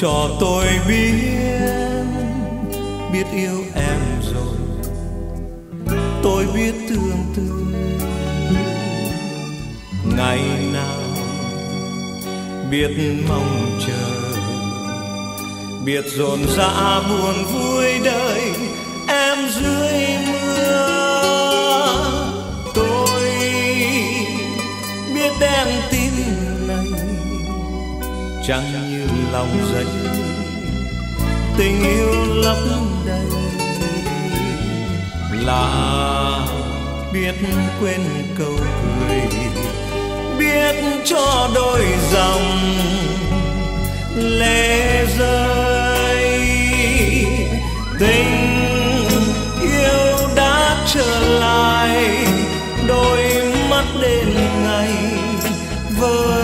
cho tôi biết biết yêu em rồi. Tôi biết thương tư ngày nào. Biết mong chờ, biết dồn dã buồn vui. Chẳng như lòng giấy tình yêu lấp đầy, là biết quên câu cười, biết cho đôi dòng lệ rơi. Tình yêu đã trở lại, đôi mắt đêm ngày với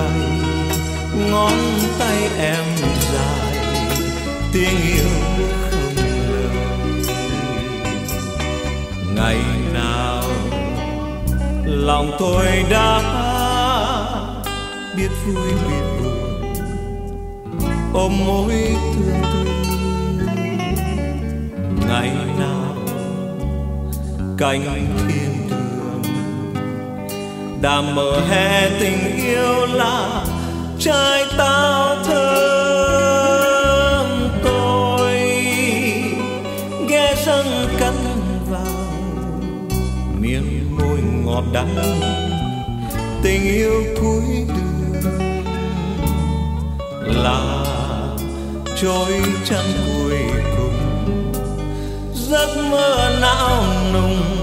phơi ngón tay em dài, tiếng yêu không lời. Ngày nào lòng tôi đã biết vui biết buồn, ôm mối thương tư ngày nào cánh thiên đàm mở hè tình yêu là trái táo thơm tôi. Ghé răng cắn vào, miếng môi ngọt đắng. Tình yêu cuối đường là trôi trăng cuối cùng. Giấc mơ não nùng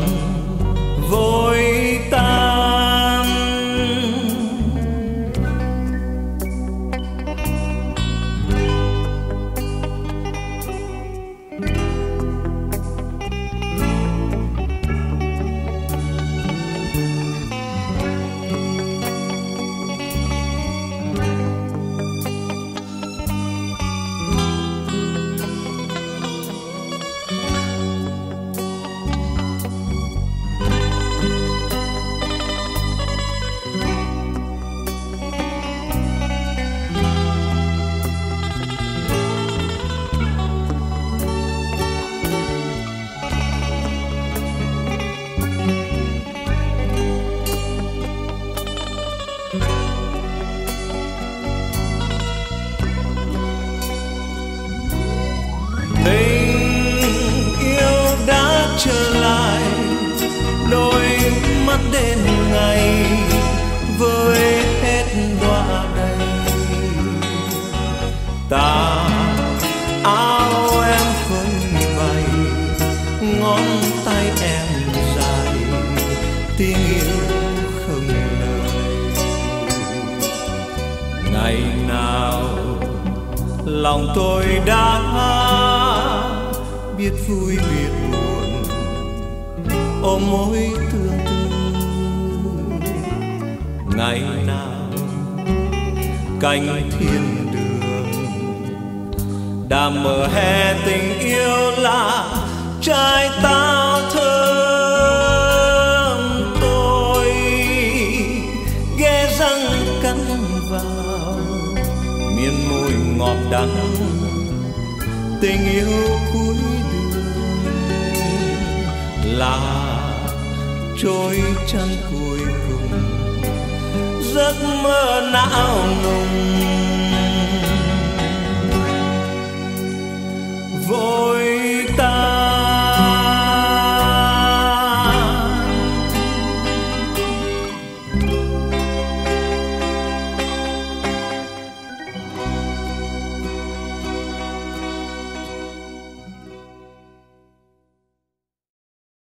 lòng tôi đã biết vui biết buồn. Ôm mối thương tư, ngày nào cánh thiên đường. Đã mở hè tình yêu là trái táo môi ngọt đắng. Tình yêu cuối đường là trôi trăng cuối cùng. Giấc mơ não nùng. Vội